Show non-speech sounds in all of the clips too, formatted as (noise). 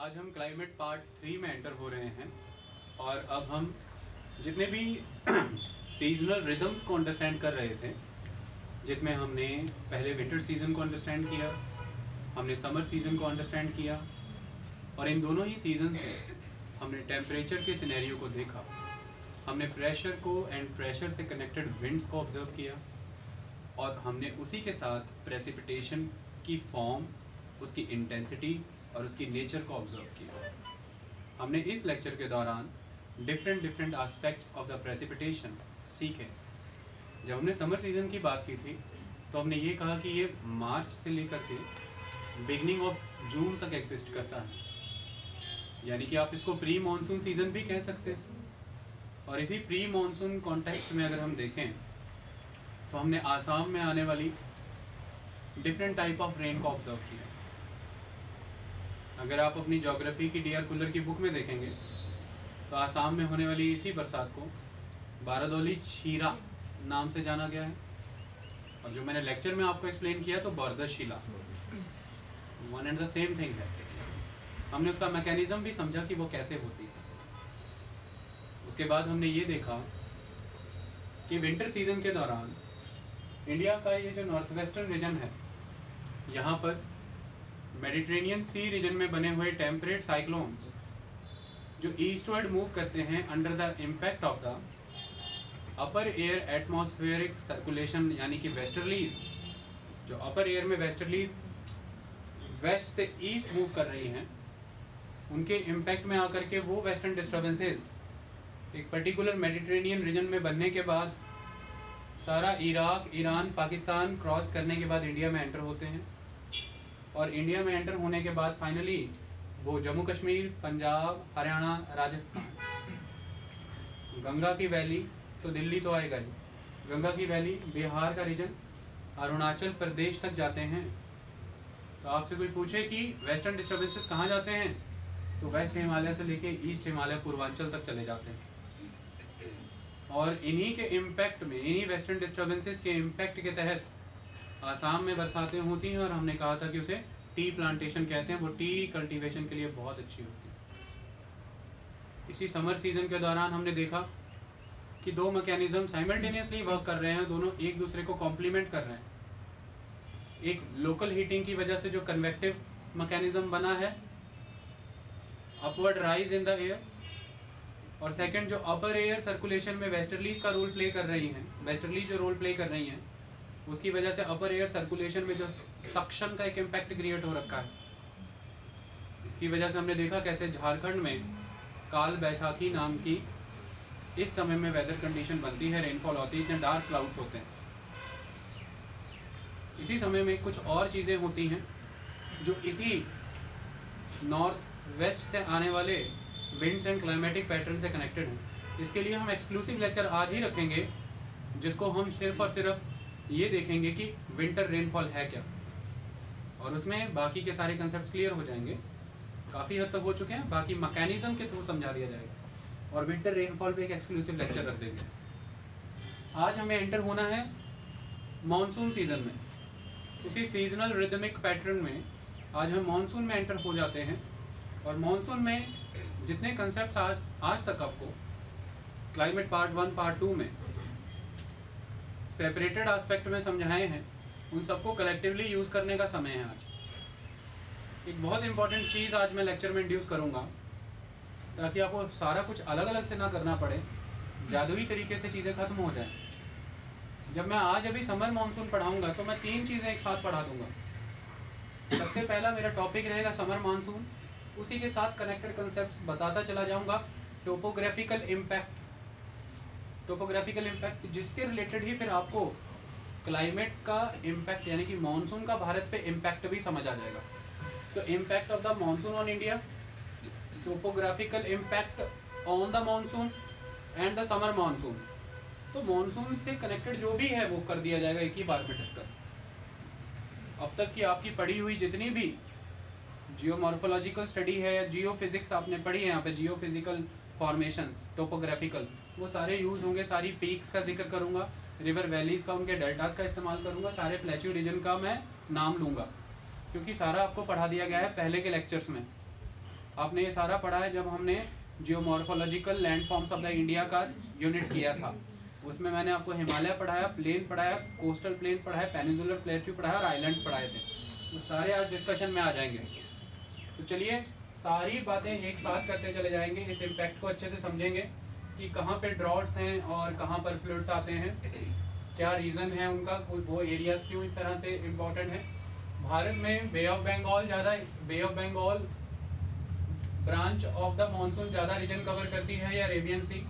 आज हम climate part three में एंटर हो रहे हैं और अब हम जितने भी (clears throat) सीजनल रिदम्स को अंडरस्टैंड कर रहे थे, जिसमें हमने पहले विंटर सीज़न को अंडरस्टैंड किया, हमने समर सीज़न को अंडरस्टैंड किया, और इन दोनों ही सीज़न से हमने टेम्परेचर के सिनेरियो को देखा। हमने प्रेशर को एंड प्रेशर से कनेक्टेड विंड्स को ऑब्ज़र्व किया, और हमने उसी के साथ प्रेसिपिटेशन की फॉर्म उसकी इंटेंसिटी और उसकी नेचर को ऑब्ज़र्व किया। हमने इस लेक्चर के दौरान different different aspects of the precipitation सीखे। जब हमने समर सीज़न की बात की थी तो हमने ये कहा कि ये मार्च से लेकर के बिगनिंग ऑफ़ जून तक एग्जिस्ट करता है। यानी कि आप इसको प्री मानसून सीज़न भी कह सकते हैं। और इसी प्री मानसून कॉन्टेक्स्ट में अगर हम देखें तो हमने आसाम में आने वाली डिफरेंट टाइप ऑफ़ रेन को ऑब्ज़र्व किया। अगर आप अपनी जोग्राफी की डी आर कुलर की बुक में देखेंगे तो आसाम में होने वाली इसी बरसात को बारादौली छीरा नाम से जाना गया है। और जो मैंने लेक्चर में आपको एक्सप्लेन किया तो Bordoisila one and the same thing है। हमने उसका मैकेनिज्म भी समझा कि वो कैसे होती है। उसके बाद हमने ये देखा कि विंटर सीज़न के दौरान इंडिया का ये जो नॉर्थ वेस्टर्न रीजन है, यहाँ पर मेडिटेरेनियन सी रीजन में बने हुए टेम्परेट साइक्लोन्स, जो ईस्टवर्ड मूव करते हैं under the impact of the upper air atmospheric circulation, यानी कि वेस्टर्लीज, जो अपर एयर में वेस्टर्लीज वेस्ट से ईस्ट मूव कर रही हैं, उनके इम्पैक्ट में आकर के वो वेस्टर्न डिस्टर्बेंसेस, एक पर्टिकुलर मेडिटेरेनियन रीजन में बनने के बाद सारा इराक, ईरान, पाकिस्तान क्रॉस करने के बाद इंडिया में एंटर होते हैं। और इंडिया में एंटर होने के बाद फाइनली वो जम्मू कश्मीर, पंजाब, हरियाणा, राजस्थान, गंगा की वैली तो दिल्ली तो आएगा ही। गंगा की वैली बिहार का रीजन अरुणाचल प्रदेश तक जाते हैं। तो आपसे कोई पूछे कि वेस्टर्न डिस्टर्बेंसेस कहाँ जाते हैं? तो वेस्ट हिमालय से लेके ईस्ट हिमालय पूर्वांचल तक चले जाते हैं। और इन्हीं के इम्पैक्ट में, इन्हीं वेस्टर्न डिस्टर्बेंसेस के इम्पैक्ट के तहत आसाम में बरसातें होती हैं और हमने कहा था कि उसे टी प्लांटेशन कहते हैं। वो टी कल्टीवेशन के लिए बहुत अच्छी होती है। इसी समर सीज़न के दौरान हमने देखा कि दो मैकेनिज्म साइमल्टेनियसली वर्क कर रहे हैं। दोनों एक दूसरे को कॉम्प्लीमेंट कर रहे हैं। एक लोकल हीटिंग की वजह से जो कन्वेक्टिव मैकेनिज्म बना है upward rise in the air और सेकंड जो अपर एयर सर्कुलेशन में वेस्टर्लीज का रोल प्ले कर रही हैं वेस्टर्लीज जो रोल प्ले कर रही हैं उसकी वजह से अपर एयर सर्कुलेशन में जो सक्शन का एक इम्पैक्ट क्रिएट हो रखा है। इसकी वजह से हमने देखा कैसे झारखंड में काल बैसाखी नाम की इस समय में वेदर कंडीशन बनती है रेनफॉल होती है, इतने डार्क क्लाउड्स होते हैं। इसी समय में कुछ और चीज़ें होती हैं जो इसी नॉर्थ वेस्ट से आने वाले विंड्स एंड क्लाइमेटिक पैटर्न से कनेक्टेड हैं। इसके लिए हम एक्सक्लूसिव लेक्चर आज ही रखेंगे, जिसको हम सिर्फ़ और सिर्फ़ ये देखेंगे कि विंटर रेनफॉल है क्या। और उसमें बाकी के सारे कंसेप्ट क्लियर हो जाएँगे। काफ़ी हद तक हो चुके हैं, बाकी मैकेनिज्म के थ्रू समझा दिया जाएगा। और विंटर रेनफॉल पे एक एक्सक्लूसिव लेक्चर रख देंगे। आज हमें एंटर होना है मानसून सीज़न में। उसी सीजनल रिदमिक पैटर्न में आज हम मानसून में एंटर हो जाते हैं। और मानसून में जितने कंसेप्ट आज आज तक आपको climate part one part two में सेपरेटेड एस्पेक्ट में समझाए हैं, उन सबको कलेक्टिवली यूज़ करने का समय है आज। एक बहुत इंपॉर्टेंट चीज़ आज मैं लेक्चर में इंड्यूस करूँगा, ताकि आपको सारा कुछ अलग अलग से ना करना पड़े, जादुई तरीके से चीज़ें ख़त्म हो जाएँ। जब मैं आज अभी समर मानसून पढ़ाऊँगा तो मैं तीन चीज़ें एक साथ पढ़ा दूँगा। सबसे पहला मेरा टॉपिक रहेगा समर मानसून उसी के साथ कनेक्टेड कंसेप्ट बताता चला जाऊँगा टोपोग्राफिकल इम्पैक्ट टोपोग्राफिकल इम्पैक्ट जिसके रिलेटेड ही फिर आपको क्लाइमेट का इम्पैक्ट यानी कि मानसून का भारत पे इम्पैक्ट भी समझ आ जाएगा। तो impact of the monsoon on India topographical impact on the monsoon and the summer monsoon तो मानसून से कनेक्टेड जो भी है, वो कर दिया जाएगा, एक ही बार में डिस्कस अब तक की आपकी पढ़ी हुई जितनी भी जियोमॉर्फोलॉजिकल स्टडी है या जियो फिजिक्स आपने पढ़ी है, यहाँ पे जियो फ़िज़िकल फॉर्मेशंस टोपोग्राफिकल वो सारे यूज़ होंगे, सारी पीक्स का ज़िक्र करूँगा रिवर वैलीज़ का, उनके डेल्टास का इस्तेमाल करूँगा, सारे प्लेच्यू रीजन का मैं नाम लूँगा। क्योंकि सारा आपको पढ़ा दिया गया है पहले के लेक्चर्स में। आपने ये सारा पढ़ा है जब हमने geomorphological landforms of the India का यूनिट किया था। उसमें मैंने आपको हिमालय पढ़ाया प्लेन पढ़ाया कोस्टल प्लेन पढ़ाया पेनिजुलर प्लेट्यू पढ़ाया और आइलैंड्स पढ़ाए थे। वो सारे आज डिस्कशन में आ जाएँगे। तो चलिए, सारी बातें एक साथ करते चले जाएँगे, इस इम्पैक्ट को अच्छे से समझेंगे। कि कहाँ पे ड्रॉट्स हैं और कहाँ पर फ्लड्स आते हैं। क्या रीज़न है उनका? वो एरियाज़ क्यों इस तरह से इम्पोर्टेंट है? भारत में बे ऑफ़ बंगाल ज़्यादा Bay of Bengal branch of the monsoon ज़्यादा रीजन कवर करती है या Arabian Sea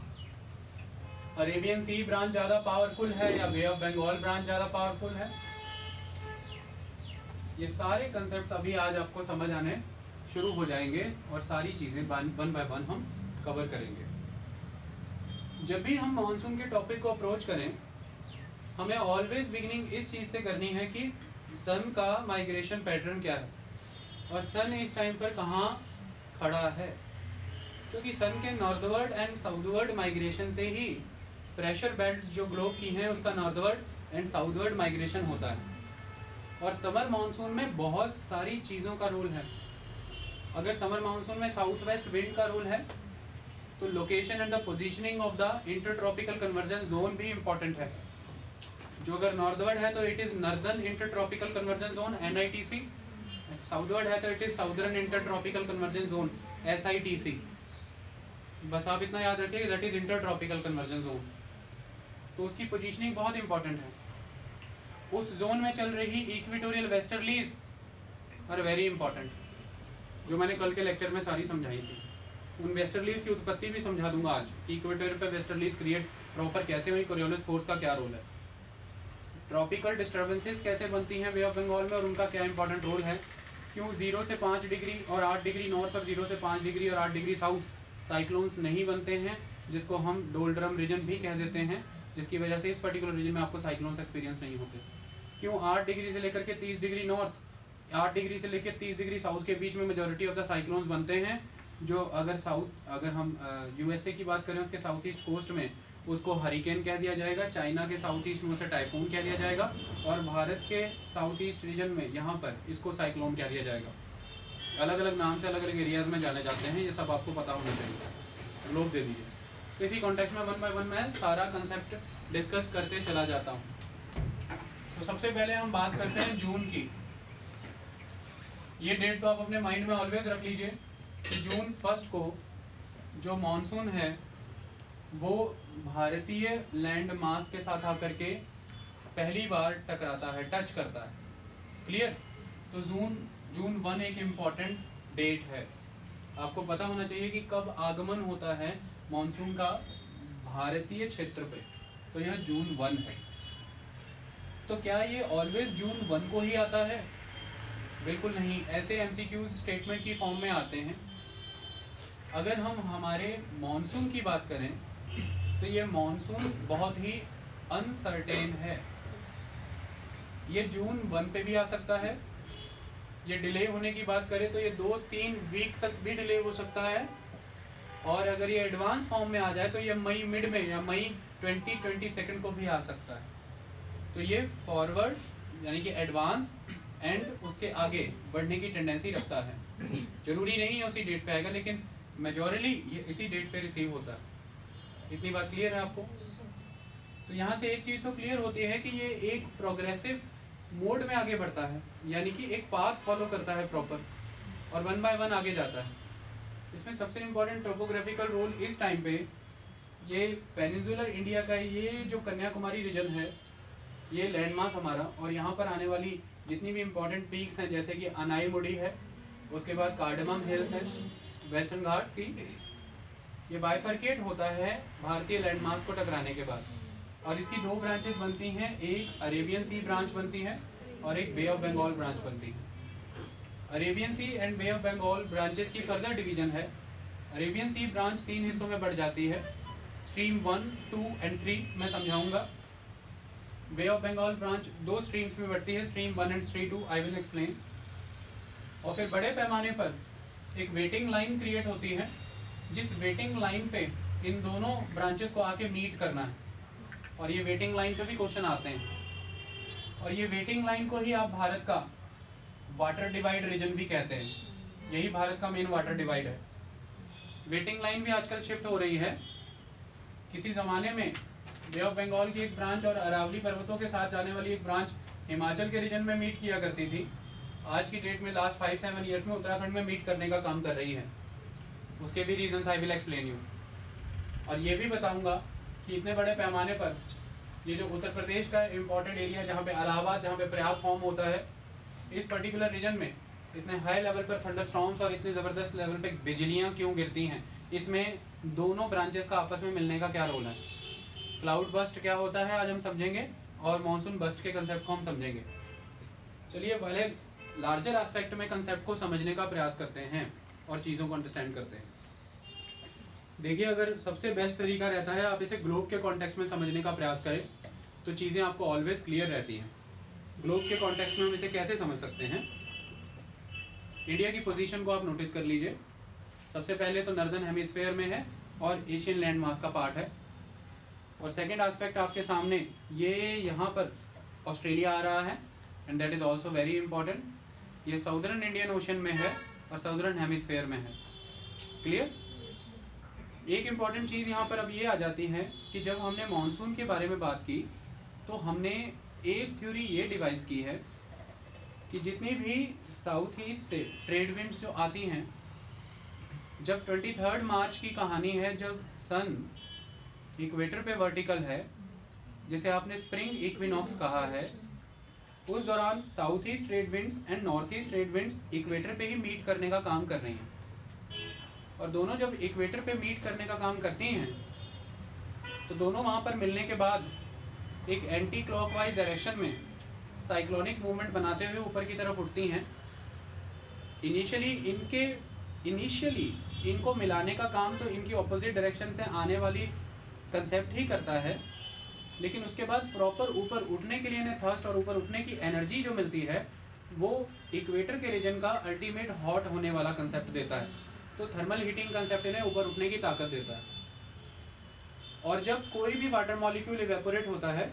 Arabian Sea branch ज़्यादा पावरफुल है या बे ऑफ़ बंगाल ब्रांच ज़्यादा पावरफुल है? ये सारे कंसेप्ट अभी आज आपको समझ आने शुरू हो जाएँगे और सारी चीज़ें वन बाय वन हम कवर करेंगे। जब भी हम मानसून के टॉपिक को अप्रोच करें, हमें ऑलवेज बिगिनिंग इस चीज़ से करनी है कि सन का माइग्रेशन पैटर्न क्या है? और सन इस टाइम पर कहाँ खड़ा है? क्योंकि सन के नॉर्थवर्ड एंड साउथवर्ड माइग्रेशन से ही प्रेशर बेल्ट जो ग्लोब की हैं, उसका नॉर्थवर्ड एंड साउथवर्ड माइग्रेशन होता है। और समर मानसून में बहुत सारी चीज़ों का रोल है। अगर समर मानसून में साउथ वेस्ट विंड का रोल है तो location and the positioning of the intertropical convergence zone भी इंपॉर्टेंट है। जो अगर नॉर्थवर्ड है तो it is northern intertropical convergence zone C southward है तो it is southern intertropical convergence zone सी बस आप इतना याद रखिए that is intertropical convergence zone तो उसकी पोजीशनिंग बहुत इंपॉर्टेंट है। उस जोन में चल रही equatorial westerlies are very important जो मैंने कल के लेक्चर में सारी समझाई थी। उन वेस्टर्लीज की उत्पत्ति भी समझा दूँगा आज। इक्वेटर पर वेस्टर्लीज क्रिएट प्रॉपर कैसे हुई कोरियोलिस फोर्स का क्या रोल है? ट्रॉपिकल डिस्टर्बेंसेस कैसे बनती हैं वे ऑफ़ बंगाल में और उनका क्या इंपॉर्टेंट रोल है? क्यों ज़ीरो से पाँच डिग्री और आठ डिग्री नॉर्थ और ज़ीरो से पाँच डिग्री और आठ डिग्री साउथ साइक्लोन्स नहीं बनते हैं, जिसको हम डोल्ड्रम रीजन भी कह देते हैं, जिसकी वजह से इस पर्टिकुलर रीजन में आपको साइक्लोन्स एक्सपीरियंस नहीं होते। क्यों आठ डिग्री से लेकर के तीस डिग्री नॉर्थ आठ डिग्री से लेकर तीस डिग्री साउथ के बीच में मेजोरिटी ऑफ़ द साइक्लोन्स बनते हैं? जो अगर साउथ, अगर हम यूएसए की बात करें, उसके साउथ ईस्ट कोस्ट में, उसको हरिकेन कह दिया जाएगा, चाइना के साउथ ईस्ट में उसे टाइफून कह दिया जाएगा, और भारत के साउथ ईस्ट रीजन में यहाँ पर इसको साइक्लोन कह दिया जाएगा। अलग अलग नाम से अलग अलग एरियाज़ में जाने जाते हैं, ये सब आपको पता होना चाहिए। लोग दे दीजिए। तो इसी कॉन्टेक्ट में वन बाय वन मैं सारा कंसेप्ट डिस्कस करते चला जाता हूँ। तो सबसे पहले हम बात करते हैं जून की। ये डेट तो आप अपने माइंड में ऑलवेज रख लीजिए। जून फ़र्स्ट को जो मानसून है, वो भारतीय लैंड मास के साथ आकर के पहली बार टकराता है, टच करता है। क्लियर? तो जून जून वन एक इंपॉर्टेंट डेट है। आपको पता होना चाहिए कि कब आगमन होता है मानसून का भारतीय क्षेत्र पे। तो यह जून वन है। तो क्या ये ऑलवेज जून वन को ही आता है? बिल्कुल नहीं। ऐसे एमसीक्यूज स्टेटमेंट की फॉर्म में आते हैं। अगर हम हमारे मानसून की बात करें तो ये मानसून बहुत ही अनसर्टेन है। ये जून वन पे भी आ सकता है। ये डिले होने की बात करें तो ये दो तीन वीक तक भी डिले हो सकता है। और अगर ये एडवांस फॉर्म में आ जाए तो ये मई मिड में या मई ट्वेंटी ट्वेंटी सेकेंड को भी आ सकता है। तो ये फॉरवर्ड यानी कि एडवांस एंड उसके आगे बढ़ने की टेंडेंसी रखता है। ज़रूरी नहीं है उसी डेट पे आएगा, लेकिन मेजोरिली ये इसी डेट पे रिसीव होता है। इतनी बात क्लियर है आपको? तो यहाँ से एक चीज़ तो क्लियर होती है कि ये एक प्रोग्रेसिव मोड में आगे बढ़ता है, यानी कि एक पाथ फॉलो करता है प्रॉपर और वन बाय वन आगे जाता है। इसमें सबसे इम्पोर्टेंट टोपोग्राफिकल रोल इस टाइम पे ये पेनिजुलर इंडिया का ये जो कन्याकुमारी रीजन है, ये लैंडमार्क हमारा और यहाँ पर आने वाली जितनी भी इम्पोर्टेंट पीक्स हैं, जैसे कि अनाईमुडी है, उसके बाद कार्डमम हिल्स है वेस्टर्न घाट्स की। ये बाइफर्केट होता है भारतीय लैंडमार्क्स को टकराने के बाद। और इसकी दो ब्रांचेस बनती हैं, एक अरेबियन सी ब्रांच बनती है और एक बे ऑफ़ बंगाल ब्रांच बनती है। Arabian Sea and Bay of Bengal branches की फर्दर डिवीज़न है। अरेबियन सी ब्रांच तीन हिस्सों में बढ़ जाती है। Stream one two and three मैं समझाऊँगा। बे ऑफ़ बंगाल ब्रांच दो स्ट्रीम्स में बढ़ती है stream one and stream two I will explain और फिर बड़े पैमाने पर एक वेटिंग लाइन क्रिएट होती है, जिस वेटिंग लाइन पे इन दोनों ब्रांचेस को आके मीट करना है। और ये वेटिंग लाइन पे भी क्वेश्चन आते हैं। और ये वेटिंग लाइन को ही आप भारत का वाटर डिवाइड रीजन भी कहते हैं। यही भारत का मेन वाटर डिवाइड है। वेटिंग लाइन भी आजकल शिफ्ट हो रही है। किसी ज़माने में बे ऑफ़ बंगाल की एक ब्रांच और अरावली पर्वतों के साथ जाने वाली एक ब्रांच हिमाचल के रीजन में मीट किया करती थी। आज की डेट में लास्ट फाइव सेवन ईयर्स में उत्तराखंड में मीट करने का काम कर रही है। उसके भी reason I will explain you और ये भी बताऊँगा कि इतने बड़े पैमाने पर ये जो उत्तर प्रदेश का इम्पोर्टेंट एरिया जहाँ पे अलाहाबाद जहाँ पे प्रयाग फॉर्म होता है, इस पर्टिकुलर रीजन में इतने हाई लेवल पर थंडर स्टॉम्स और इतने ज़बरदस्त लेवल पे बिजलियाँ क्यों गिरती हैं, इसमें दोनों ब्रांचेस का आपस में मिलने का क्या रोल है? क्लाउड बस्ट क्या होता है आज हम समझेंगे और मानसून बस्ट के कंसेप्ट को हम समझेंगे। चलिए पहले लार्जर एस्पेक्ट में कंसेप्ट को समझने का प्रयास करते हैं और चीज़ों को अंडरस्टैंड करते हैं। देखिए, अगर सबसे बेस्ट तरीका रहता है, आप इसे ग्लोब के कॉन्टेक्स्ट में समझने का प्रयास करें तो चीज़ें आपको ऑलवेज क्लियर रहती हैं। ग्लोब के कॉन्टेक्स्ट में हम इसे कैसे समझ सकते हैं? इंडिया की पोजीशन को आप नोटिस कर लीजिए। सबसे पहले तो नर्दर्न हेमिस्फेयर में है और एशियन लैंड मास का पार्ट है। और सेकेंड आस्पेक्ट आपके सामने, ये यहाँ पर ऑस्ट्रेलिया आ रहा है and that is also very important ये साउदर्न इंडियन ओशन में है और साउदर्न हेमिस्फेयर में है। क्लियर एक इंपॉर्टेंट चीज़ यहाँ पर अब ये आ जाती है कि जब हमने मानसून के बारे में बात की तो हमने एक थ्योरी ये डिवाइस की है कि जितनी भी साउथ ईस्ट से ट्रेड विंड्स जो आती हैं, जब ट्वेंटी थर्ड मार्च की कहानी है, जब सन इक्वेटर पे वर्टिकल है, जिसे आपने स्प्रिंग इक्विनॉक्स कहा है उस दौरान south east trade winds and north east trade winds equator पे ही मीट करने का काम कर रही हैं। और दोनों जब इक्वेटर पे मीट करने का काम करती हैं तो दोनों वहाँ पर मिलने के बाद एक एंटी क्लॉकवाइज डायरेक्शन में साइक्लोनिक मूवमेंट बनाते हुए ऊपर की तरफ़ उठती हैं। इनिशियली इनके इनिशियली इनको मिलाने का काम तो इनकी ऑपोजिट डायरेक्शन से आने वाली कंसेप्ट ही करता है। लेकिन उसके बाद प्रॉपर ऊपर उठने के लिए इन्हें थर्स्ट और ऊपर उठने की एनर्जी जो मिलती है, वो इक्वेटर के रीजन का अल्टीमेट हॉट होने वाला कंसेप्ट देता है। तो थर्मल हीटिंग कंसेप्ट इन्हें ऊपर उठने की ताकत देता है। और जब कोई भी वाटर मॉलिक्यूल इवेपोरेट होता है,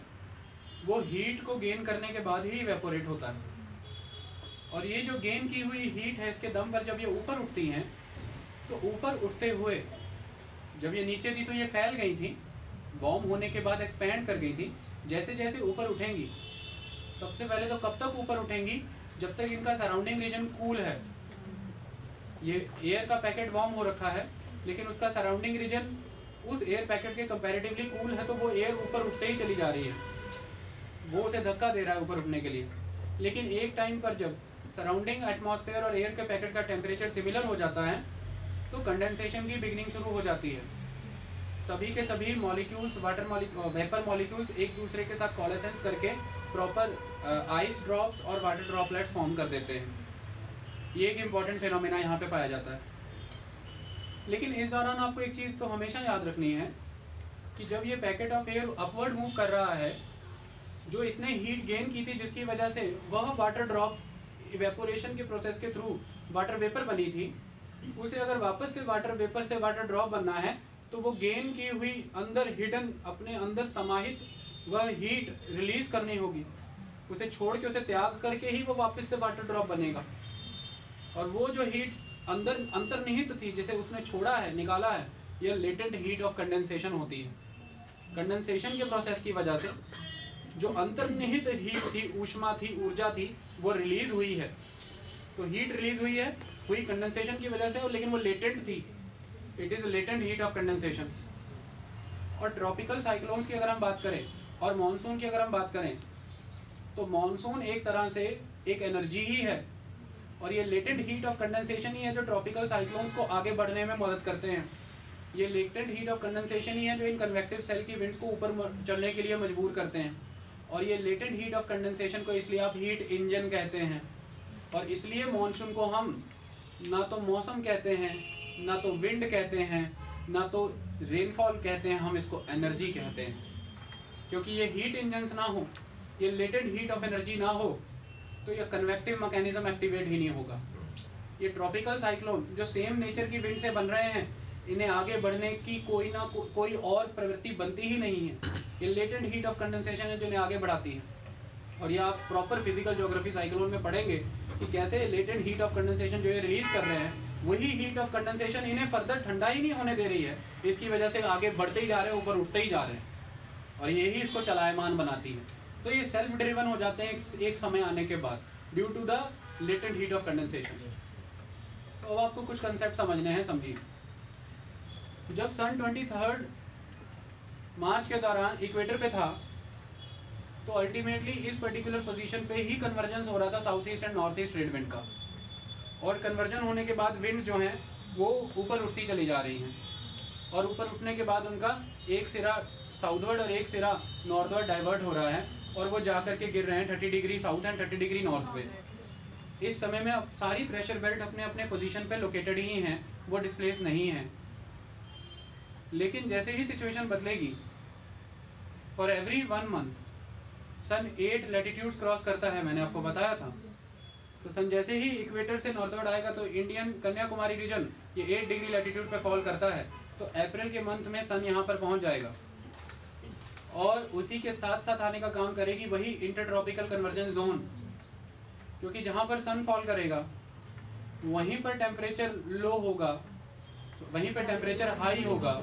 वो हीट को गेन करने के बाद ही इवेपोरेट होता है। और ये जो गेन की हुई हीट है, इसके दम पर जब ये ऊपर उठती हैं तो ऊपर उठते हुए, जब ये नीचे थी तो ये फैल गई थी बॉम्ब होने के बाद एक्सपैंड कर गई थी। जैसे जैसे ऊपर उठेंगी सबसे पहले तो कब तक ऊपर उठेंगी? जब तक इनका सराउंडिंग रीजन कूल है। ये एयर का पैकेट वार्म हो रखा है, लेकिन उसका सराउंडिंग रीजन उस एयर पैकेट के कंपैरेटिवली कूल है तो वो एयर ऊपर उठते ही चली जा रही है। वो उसे धक्का दे रहा है ऊपर उठने के लिए। लेकिन एक टाइम पर जब सराउंडिंग एटमॉस्फेयर और एयर के पैकेट का टेम्परेचर सिमिलर हो जाता है तो कंडेंसेशन की बिगनिंग शुरू हो जाती है। सभी के सभी molecules water molecule vapour molecules एक दूसरे के साथ कॉलेसेंस करके प्रॉपर आइस ड्रॉप्स और वाटर ड्रॉपलेट्स फॉर्म कर देते हैं। ये एक इंपॉर्टेंट फिनोमिना यहाँ पे पाया जाता है। लेकिन इस दौरान आपको एक चीज़ तो हमेशा याद रखनी है कि जब ये packet of air upward move कर रहा है, जो इसने हीट गेन की थी जिसकी वजह से वह वाटर ड्रॉप इवेपोरेशन के प्रोसेस के थ्रू वाटर वेपर बनी थी, उसे अगर वापस से वाटर वेपर से वाटर ड्रॉप बनना है तो वो गेन की हुई अंदर हिडन अपने अंदर समाहित वह हीट रिलीज़ करनी होगी। उसे छोड़ के उसे त्याग करके ही वो वापस से वाटर ड्रॉप बनेगा। और वो जो हीट अंदर, अंतर्निहित थी, जिसे उसने छोड़ा है, निकाला है, यह लेटेंट हीट ऑफ़ कंडेंसेशन होती है। कंडेंसेशन के प्रोसेस की वजह से जो अंतर्निहित हीट थी, ऊष्मा थी, ऊर्जा थी, वो रिलीज़ हुई है। तो हीट रिलीज़ हुई है, हुई कंडेंसेशन की वजह से, लेकिन वो लेटेंट थी। It is latent heat of condensation और ट्रॉपिकल साइक्लोन्स की अगर हम बात करें, और मानसून की अगर हम बात करें तो मानसून एक तरह से एक एनर्जी ही है। और ये लेटेंट हीट ऑफ़ कंडेंसेशन ही है जो ट्रॉपिकल साइक्लोन्स को आगे बढ़ने में मदद करते हैं। ये लेटेंट हीट ऑफ़ कंडेंसेशन ही है जो इन कन्वेक्टिव सेल की विंड्स को ऊपर चलने के लिए मजबूर करते हैं। और ये लेटेंट हीट ऑफ़ कंडेंसेशन को इसलिए आप हीट इंजन कहते हैं। और इसलिए मानसून को हम ना तो मौसम कहते हैं ना तो विंड कहते हैं ना तो रेनफॉल कहते हैं हम इसको एनर्जी कहते हैं। क्योंकि ये हीट इंजन्स ना हो ये लेटेंट हीट ऑफ़ एनर्जी ना हो तो ये कन्वेक्टिव मैकेनिज्म एक्टिवेट ही नहीं होगा। ये ट्रॉपिकल साइक्लोन जो सेम नेचर की विंड से बन रहे हैं इन्हें आगे बढ़ने की कोई ना को, कोई और प्रवृत्ति बनती ही नहीं है। ये लेटेंट हीट ऑफ़ कंडेंसेशन है जो इन्हें आगे बढ़ाती है। और ये आप प्रॉपर फ़िज़िकल जोग्राफी साइक्लोन में पढ़ेंगे कि कैसे लेटेंट हीट ऑफ़ कंडेंसेशन जो ये रिलीज़ कर रहे हैं वही हीट ऑफ़ कंडेंसेशन इन्हें फर्दर ठंडा ही नहीं होने दे रही है। इसकी वजह से आगे बढ़ते ही जा रहे हैं ऊपर उठते ही जा रहे हैं। और यही इसको चलायमान बनाती है। तो ये सेल्फ ड्रिवन हो जाते हैं एक, एक समय आने के बाद due to the latent heat of condensation तो अब आपको कुछ कंसेप्ट समझने हैं समझिए। जब सन ट्वेंटी थर्ड मार्च के दौरान इक्वेटर पे था तो अल्टीमेटली इस पर्टिकुलर पोजीशन पे ही कन्वर्जेंस हो रहा था south east and north east trade wind का। और कन्वर्जन होने के बाद विंड्स जो हैं, वो ऊपर उठती चली जा रही हैं। और ऊपर उठने के बाद उनका एक सिरा साउथवर्ड और एक सिरा नॉर्थवर्ड डाइवर्ट हो रहा है और वो जा कर के गिर रहे हैं thirty degree south and thirty degree north पे। इस समय में अब सारी प्रेशर बेल्ट अपने अपने पोजीशन पे लोकेटेड ही हैं, वो डिस्प्लेस नहीं हैं। लेकिन जैसे ही सिचुएशन बदलेगी for every one month sun eight latitudes cross करता है, मैंने आपको बताया था। तो सन जैसे ही इक्वेटर से नॉर्थवर्ड आएगा तो इंडियन कन्याकुमारी रीजन ये एट डिग्री लेटीट्यूड पर फॉल करता है। तो अप्रैल के मंथ में सन यहाँ पर पहुँच जाएगा। और उसी के साथ साथ आने का काम करेगी वही इंटरट्रॉपिकल कन्वर्जन जोन क्योंकि जहाँ पर सन फॉल करेगा, वहीं पर टेम्परेचर लो होगा। तो वहीं पर टेम्परेचर हाई होगा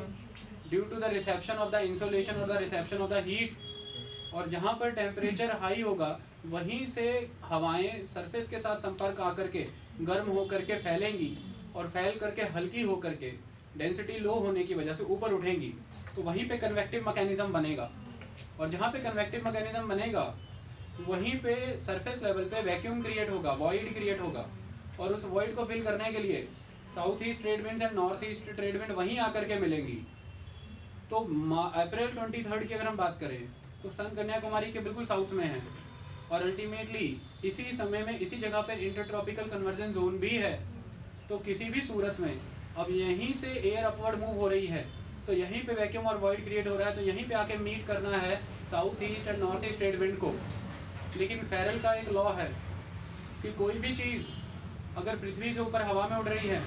due to the reception of the insolation और the reception of the heat और जहाँ पर टेम्परेचर हाई होगा वहीं से हवाएँ सरफेस के साथ संपर्क आकर के गर्म होकर के फैलेंगी और फैल करके हल्की होकर के डेंसिटी लो होने की वजह से ऊपर उठेंगी। तो वहीं पे कन्वेक्टिव मैकेनिज्म बनेगा। और जहाँ पे कन्वेक्टिव मैकेनिज्म बनेगा, वहीं पे सरफेस लेवल पे वैक्यूम क्रिएट होगा वॉइड क्रिएट होगा। और उस वॉइड को फिल करने के लिए south east trade wind and north east trade wind वहीं आकर के मिलेंगी। तो अप्रैल ट्वेंटी थर्ड की अगर हम बात करें तो सन कन्याकुमारी के बिल्कुल साउथ में है। और अल्टीमेटली इसी समय में इसी जगह पर इंटरट्रॉपिकल कन्वर्जन जोन भी है। तो किसी भी सूरत में, अब यहीं से एयर अपवर्ड मूव हो रही है तो यहीं पे वैक्यूम और वॉइड क्रिएट हो रहा है तो यहीं पे आके मीट करना है south east and north east trade wind को। लेकिन फेरल का एक लॉ है कि कोई भी चीज़ अगर पृथ्वी से ऊपर हवा में उड़ रही है,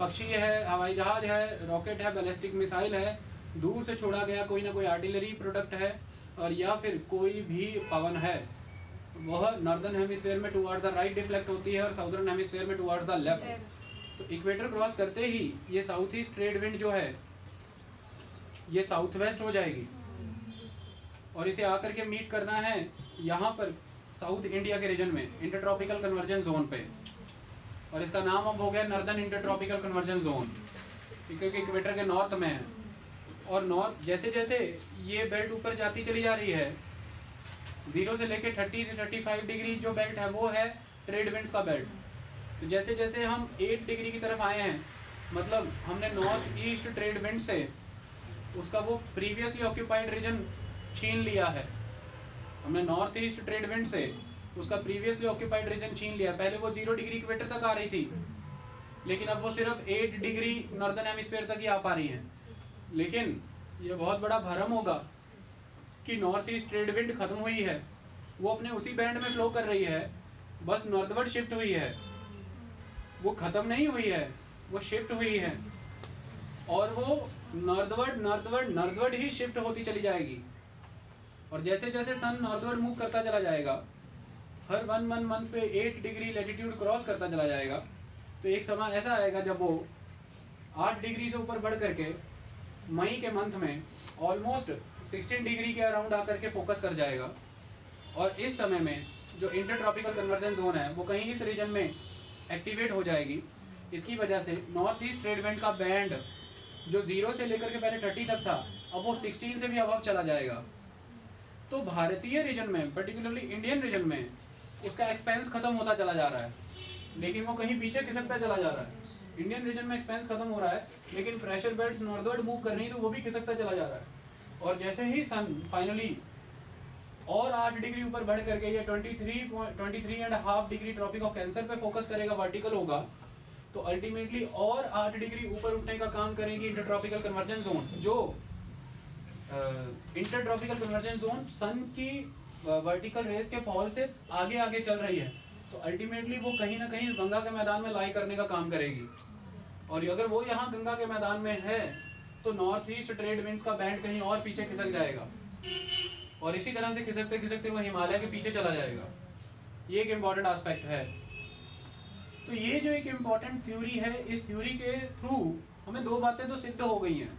पक्षी है, हवाई जहाज़ है रॉकेट है बैलिस्टिक मिसाइल है, दूर से छोड़ा गया कोई ना कोई आर्टिलरी प्रोडक्ट है, और या फिर कोई भी पवन है वह नॉर्दर्न हेमिस्फेयर में टुवर्ड द राइट डिफ्लेक्ट होती है और साउदर्न हेमिस्फेयर में टुवर्ड द लेफ़्ट तो इक्वेटर क्रॉस करते ही ये साउथ ईस्ट ट्रेड विंड जो है ये साउथ वेस्ट हो जाएगी। और इसे आकर के मीट करना है यहाँ पर साउथ इंडिया के रीजन में इंटरट्रॉपिकल कन्वर्जन जोन पे। और इसका नाम अब हो गया नॉर्दर्न इंटरट्रॉपिकल कन्वर्जन जोन क्योंकि इक्वेटर के नॉर्थ में है। और नॉर्थ जैसे जैसे ये बेल्ट ऊपर जाती चली जा रही है ज़ीरो से लेके थर्टी से थर्टी फाइव डिग्री जो बेल्ट है, वो है ट्रेड विंड्स का बेल्ट तो जैसे जैसे हम एट डिग्री की तरफ़ आए हैं मतलब हमने नॉर्थ ईस्ट ट्रेड विंड से उसका वो प्रीवियसली ऑक्यूपाइड रीजन छीन लिया है. हमने नॉर्थ ईस्ट ट्रेड विंड से उसका प्रीवियसली ऑक्यूपाइड रीजन छीन लिया. पहले वो ज़ीरो डिग्री इक्वेटर तक आ रही थी, लेकिन अब वो सिर्फ़ एट डिग्री नॉर्दर्न हेमिस्फेयर तक ही आ पा रही है. लेकिन ये बहुत बड़ा भरम होगा कि नॉर्थ ईस्ट ट्रेड विंड खत्म हुई है। वो अपने उसी बैंड में फ्लो कर रही है। बस नॉर्थवर्ड शिफ्ट हुई है। वो ख़त्म नहीं हुई है। वो शिफ्ट हुई है। और वो नॉर्थवर्ड नॉर्थवर्ड नॉर्थवर्ड ही शिफ्ट होती चली जाएगी। और जैसे जैसे सन नॉर्थवर्ड मूव करता चला जाएगा, हर वन वन मंथ पे एट डिग्री लेटीट्यूड क्रॉस करता चला जाएगा। तो एक समय ऐसा आएगा जब वो आठ डिग्री से ऊपर बढ़ करके मई के मंथ में ऑलमोस्ट सिक्सटीन डिग्री के अराउंड आकर के फोकस कर जाएगा। और इस समय में जो इंटर ट्रॉपिकल कन्वर्जन जोन है, वो कहीं इस रीजन में एक्टिवेट हो जाएगी। इसकी वजह से नॉर्थ ईस्ट ट्रेड का बैंड जो ज़ीरो से लेकर के पहले थर्टी तक था, अब वो सिक्सटीन से भी अबव चला जाएगा। तो भारतीय रीजन में पर्टिकुलरली इंडियन रीजन में, उसका एक्सपेंस खत्म होता चला जा रहा है। लेकिन वो कहीं पीछे खिसकता चला जा रहा है। इंडियन रीजन में एक्सपेंस खत्म हो रहा है, लेकिन प्रेशर बेल्ट नॉर्दवर्ड मूव कर रही तो वो भी खिसकता चला जा रहा है। और जैसे ही सन फाइनली और आठ डिग्री ऊपर बढ़ करके ये twenty three twenty three and half degree tropic of cancer पे फोकस करेगा वर्टिकल होगा तो अल्टीमेटली और आठ डिग्री ऊपर उठने का काम करेंगे इंटरट्रॉपिकल कन्वर्जन जोन जो इंटरट्रॉपिकल कन्वर्जन जोन सन की वर्टिकल रेस के फॉल से आगे आगे चल रही है। तो अल्टीमेटली वो कहीं ना कहीं गंगा के मैदान में लाई करने का काम करेगी। और अगर वो यहाँ गंगा के मैदान में है तो नॉर्थ ईस्ट ट्रेड विंड्स का बैंड कहीं और पीछे खिसक जाएगा। और इसी तरह से खिसकते खिसकते वो हिमालय के पीछे चला जाएगा। ये एक इंपॉर्टेंट आस्पेक्ट है। तो ये जो एक इंपॉर्टेंट थ्योरी है, इस थ्योरी के थ्रू हमें दो बातें तो सिद्ध हो गई हैं।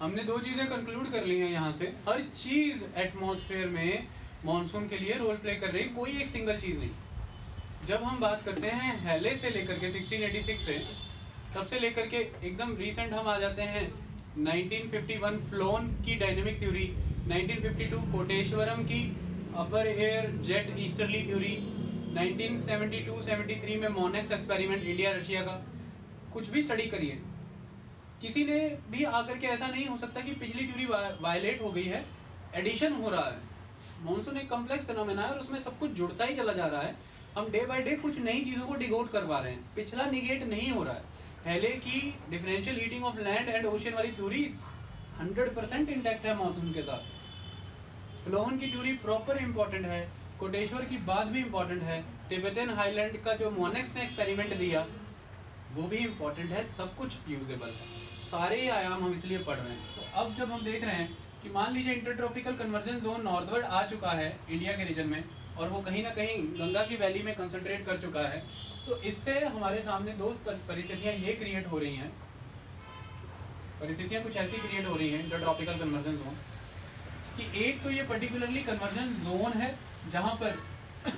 हमने दो चीज़ें कंक्लूड कर ली हैं यहाँ से। हर चीज़ एटमॉस्फेयर में मानसून के लिए रोल प्ले कर रही कोई एक सिंगल चीज़ नहीं। जब हम बात करते हैं हेले से लेकर के 1686 से तब से लेकर के एकदम रिसेंट हम आ जाते हैं 1951 फ्लोन की डायनेमिक थ्योरी 1952 कोटेश्वरम की upper air jet easterly theory 1972-73 में मोनेक्स एक्सपेरिमेंट इंडिया रशिया का। कुछ भी स्टडी करिए। किसी ने भी आकर के ऐसा नहीं हो सकता कि पिछली थ्योरी वायलेट हो गई है। एडिशन हो रहा है। मानसून एक कम्प्लेक्स फिनोमेना है और उसमें सब कुछ जुड़ता ही चला जा रहा है। हम डे बाय डे कुछ नई चीज़ों को डिगोट करवा रहे हैं। पिछला निगेट नहीं हो रहा है। पहले की differential heating of land and ocean वाली थ्योरी हंड्रेड परसेंट इंटैक्ट है मानसून के साथ। फ्लोहन की थ्योरी प्रॉपर इंपॉर्टेंट है कोटेश्वर की बात भी इंपॉर्टेंट है तिब्बतन हाईलैंड का जो मोनेक्स ने एक्सपेरिमेंट दिया, वो भी इंपॉर्टेंट है, सब कुछ यूजेबल है। सारे आयाम हम इसलिए पढ़ रहे हैं। तो अब जब हम देख रहे हैं कि मान लीजिए इंटरट्रॉपिकल कन्वर्जन जोन नॉर्थवर्ड आ चुका है इंडिया के रीजन में, और वो कहीं ना कहीं गंगा की वैली में कंसनट्रेट कर चुका है तो इससे हमारे सामने दो परिस्थितियाँ ये क्रिएट हो रही हैं। परिस्थितियाँ कुछ ऐसी क्रिएट हो रही हैं इंटरट्रॉपिकल कन्वर्जन जोन कि एक तो ये पर्टिकुलरली कन्वर्जन जोन है जहाँ पर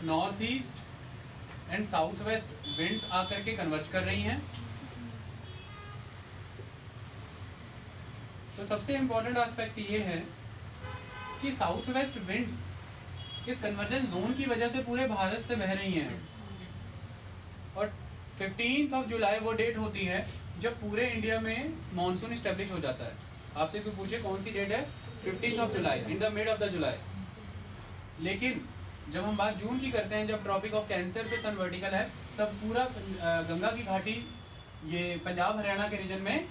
north east and south west winds आकर के कन्वर्ज कर रही हैं। तो सबसे इम्पोर्टेंट एस्पेक्ट ये है कि साउथ वेस्ट विंड्स इस कन्वर्जन जोन की वजह से पूरे भारत से बह रही हैं। फिफ्टीन ऑफ़ जुलाई वो डेट होती है जब पूरे इंडिया में मानसून इस्टेब्लिश हो जाता है। आपसे कोई पूछे कौन सी डेट है? Fifteen of July in the mid of the July लेकिन जब हम बात जून की करते हैं, जब ट्रॉपिक ऑफ़ कैंसर पे सन वर्टिकल है, तब पूरा गंगा की घाटी, ये पंजाब, हरियाणा के रीजन में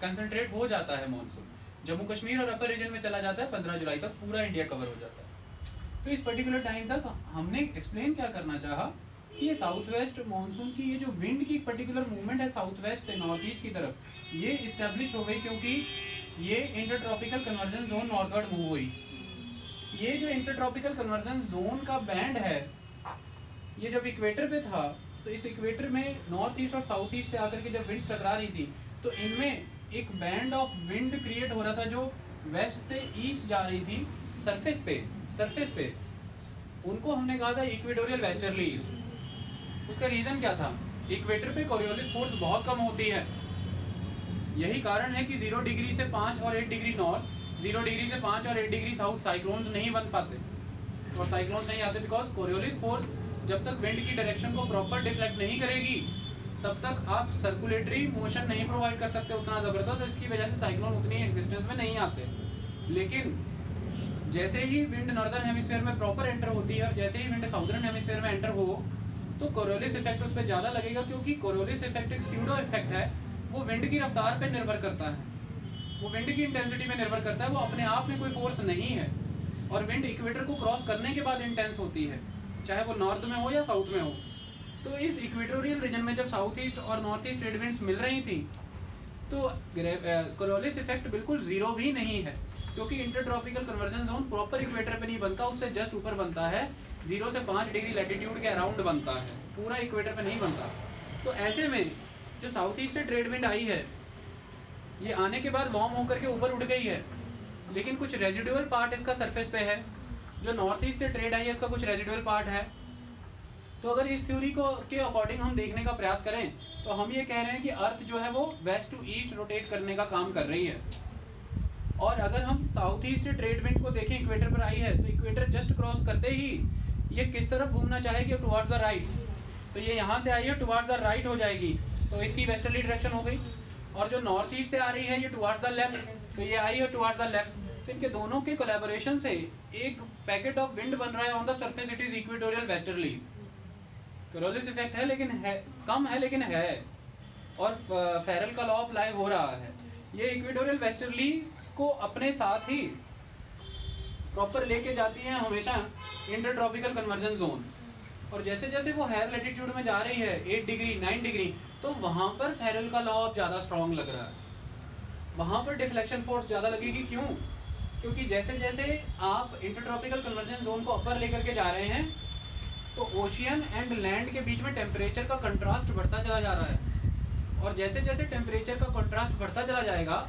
कंसनट्रेट हो जाता है मानसून जम्मू कश्मीर और अपर रीजन में चला जाता है, पंद्रह जुलाई तक पूरा इंडिया कवर हो जाता है। तो इस पर्टिकुलर टाइम तक हमने एक्सप्लेन क्या करना चाहा? कि ये साउथ वेस्ट मानसून की ये जो विंड की पर्टिकुलर मूवमेंट है साउथ वेस्ट से नॉर्थ ईस्ट की तरफ़, ये इस्टेब्लिश हो गई क्योंकि ये intertropical convergence zone northward move हुई। ये जो इंटरट्रॉपिकल कन्वर्जन जोन का बैंड है, ये जब इक्वेटर पे था तो इस इक्वेटर में नॉर्थ ईस्ट और साउथ ईस्ट से आकर के जब विंड्स टकरा रही थी तो इनमें एक बैंड ऑफ़ विंड क्रिएट हो रहा था जो वेस्ट से ईस्ट जा रही थी सरफेस पे सरफेस पे। उनको हमने कहा था इक्वेटोरियल वेस्टर्लीज उसका रीज़न क्या था? इक्वेटर पे कोरियोलिस फोर्स बहुत कम होती है। यही कारण है कि ज़ीरो डिग्री से पाँच और eight degree north zero degree से पाँच और एट डिग्री साउथ साइक्लोन्स नहीं बन पाते। और साइक्लोन्स नहीं आते बिकॉज़ कोरियोलिस फोर्स जब तक विंड की डायरेक्शन को प्रॉपर डिफ्लेक्ट नहीं करेगी, तब तक आप सर्कुलेटरी मोशन नहीं प्रोवाइड कर सकते उतना ज़बरदस्त। इसकी वजह से साइक्लोन उतनी एग्जिस्टेंस में नहीं आते। लेकिन जैसे ही विंड नॉर्दर्न हेमिसफेयर में प्रॉपर एंटर होती है और जैसे ही विंड साउदर्न हेमिस्फेयर में एंटर हो तो कोरोलिस इफ़ेक्ट उस पर ज़्यादा लगेगा क्योंकि कोरोलिस इफ़ेक्ट एक सीडो इफ़ेक्ट है। वो विंड की रफ्तार पर निर्भर करता है। वो विंड की इंटेंसिटी में निर्भर करता है। वो अपने आप में कोई फोर्स नहीं है। और विंड इक्वेटर को क्रॉस करने के बाद इंटेंस होती है। चाहे वो नॉर्थ में हो या साउथ में हो। तो इस इक्वेटोरियल रीजन में जब साउथ ईस्ट और नॉर्थ ईस्ट ट्रेड मिल रही थी तो कोरोलिस इफ़ेक्ट बिल्कुल ज़ीरो भी नहीं है। क्योंकि intertropical convergence zone proper equator पे नहीं बनता। उससे जस्ट ऊपर बनता है। ज़ीरो से पाँच डिग्री लेटीट्यूड के अराउंड बनता है, पूरा इक्वेटर पे नहीं बनता। तो ऐसे में जो साउथ ईस्ट ट्रेड विंड आई है, ये आने के बाद वार्म होकर के ऊपर उड़ गई है। लेकिन कुछ रेजिडुअल पार्ट इसका सरफेस पे है। जो नॉर्थ ईस्ट से ट्रेड आई है, इसका कुछ रेजिडुअल पार्ट है। तो अगर इस थ्योरी को, के अकॉर्डिंग हम देखने का प्रयास करें तो हम ये कह रहे हैं कि अर्थ जो है वो वेस्ट टू ईस्ट रोटेट करने का काम कर रही है। और अगर हम साउथ ईस्ट ट्रेड विंड को देखें इक्वेटर पर आई है तो इक्वेटर जस्ट क्रॉस करते ही ये किस तरफ़ घूमना चाहेगी टुवार्ड्स द राइट तो ये यहाँ से आई है टुवार्ड्स द राइट हो जाएगी। तो इसकी वेस्टर्ली डायरेक्शन हो गई। और जो नॉर्थ ईस्ट से आ रही है, ये टुवार्ड्स द लेफ़्ट तो ये आई है टुवार्ड्स द लेफ़्ट तो इनके दोनों के कोलेबोरेशन से एक पैकेट ऑफ़ विंड बन रहा है on the surface it is equatorial westerlies Coriolis effect है, लेकिन है, कम है, लेकिन है। और फेरल का लॉ अप्लाई हो रहा है। ये इक्वेटोरियल वेस्टर्ली को अपने साथ ही प्रॉपर लेके जाती है हमेशा। Inter tropical convergence zone. और जैसे जैसे वो हायर लेटीट्यूड में जा रही है एट डिग्री नाइन डिग्री तो वहाँ पर फेरल का लॉ अब ज़्यादा स्ट्रॉन्ग लग रहा है। वहाँ पर डिफ्लेक्शन फोर्स ज़्यादा लगेगी क्यों? क्योंकि जैसे जैसे आप इंटरट्रॉपिकल कन्वर्जन जोन को अपर लेकर के जा रहे हैं तो ओशियन एंड लैंड के बीच में टेम्परेचर का कंट्रास्ट बढ़ता चला जा रहा है। और जैसे जैसे टेम्परेचर का कंट्रास्ट बढ़ता चला जाएगा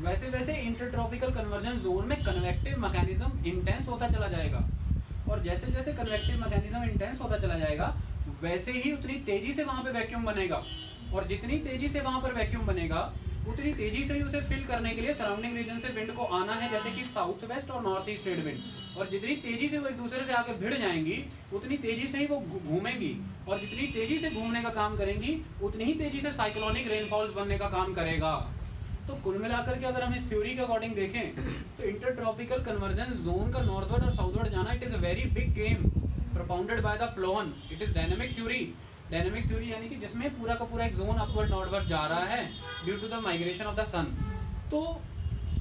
वैसे वैसे इंटरट्रॉपिकल कन्वर्जन जोन में कन्वेक्टिव मैकेनिज्म इंटेंस होता चला जाएगा। और जैसे जैसे कन्वेक्टिव मैकेनिज्म इंटेंस होता चला जाएगा, वैसे ही उतनी तेज़ी से वहाँ पे वैक्यूम बनेगा। और जितनी तेज़ी से वहाँ पर वैक्यूम बनेगा, उतनी तेज़ी से ही उसे फिल करने के लिए सराउंडिंग रीजन से विंड को आना है, जैसे कि साउथ वेस्ट और नॉर्थ ईस्ट रेड विंड और जितनी तेज़ी से वो एक दूसरे से आगे भिड़ जाएँगी, उतनी तेज़ी से ही वो घूमेंगी। और जितनी तेज़ी से घूमने का काम करेंगी, उतनी ही तेज़ी से साइक्लोनिक रेनफॉल्स बनने का काम करेगा। तो कुल मिलाकर के अगर हम इस थ्योरी के अकॉर्डिंग देखें तो इंटरट्रॉपिकल कन्वर्जेंस जोन का नॉर्थवर्ड और साउथवर्ड जाना it is a very big game propounded by the Flohn it is dynamic theory dynamic theory यानी कि जिसमें पूरा का पूरा एक जोन अपवर्ड नॉर्थवर्ड जा रहा है due to the migration of the sun तो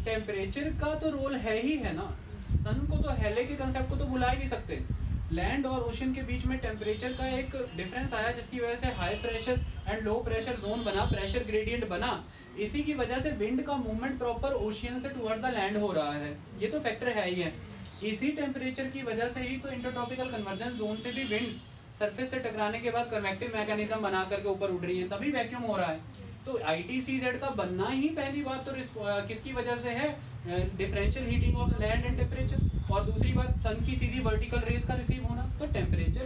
टेम्परेचर का तो रोल है ही है ना. सन को तो हेले के कंसेप्ट को तो भुला ही नहीं सकते. लैंड और ओशन के बीच में टेम्परेचर का एक डिफरेंस आया, जिसकी वजह से high pressure and low pressure zone बना प्रेशर ग्रेडियंट बना. इसी की वजह से विंड का मूवमेंट प्रॉपर ओशियन से टुवर्ड्स द लैंड हो रहा है। ये तो फैक्टर है ही है। इसी टेम्परेचर की वजह से ही तो इंटरटॉपिकल कन्वर्जन जोन से भी विंड सरफेस से टकराने के बाद कन्वेक्टिव मैकेनिज्म बना करके ऊपर उड़ रही है, तभी वैक्यूम हो रहा है। तो आई का बनना ही पहली बात तो किसकी वजह से है? Differential heating of land and temperature और दूसरी बात सन की सीधी वर्टिकल रेस का रिसीव होना। तो temperature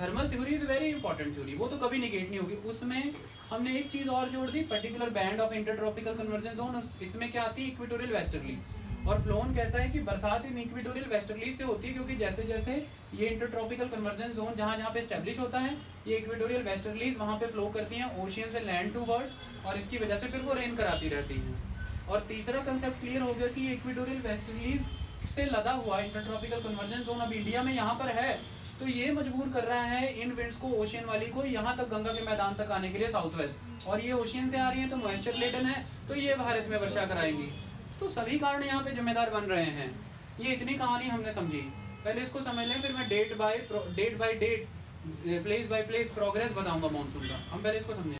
thermal theory is very important theory वो तो कभी निगेट नहीं होगी। उसमें हमने एक चीज़ और जोड़ दी particular band of intertropical convergence zone इसमें क्या आती है? इक्विटोरियल वेस्टर्लीज और फ्लोन कहता है कि बरसात इन इक्विटोरियल वेस्टर्लीज से होती है, क्योंकि जैसे जैसे ये इंटरट्रॉपिकल कन्वर्जन जोन जहाँ जहाँ पे स्टेब्लिश होता है, ये इक्विटोरियल वेस्टर्लीज वहाँ पे फ्लो करती हैं ओशियन से लैंड टू वर्ड्स और इसकी वजह से फिर वो रेन कराती रहती है। और तीसरा कंसेप्ट क्लियर हो गया कि ये इक्वेटोरियल वेस्टर्लीज से लदा हुआ इंटरट्रॉपिकल कन्वर्जन जोन अब इंडिया में यहाँ पर है। तो ये मजबूर कर रहा है इन विंड्स को ओशियन वाली को, यहाँ तक गंगा के मैदान तक आने के लिए साउथ वेस्ट और ये ओशियन से आ रही है तो मॉइस्चर लेटन है तो ये भारत में वर्षा कराएँगी। तो सभी कारण यहाँ पे जिम्मेदार बन रहे हैं। ये इतनी कहानी हमने समझी। पहले इसको समझ लें, फिर मैं date by date by date place by place progress बताऊँगा मानसून का। हम पहले इसको समझें।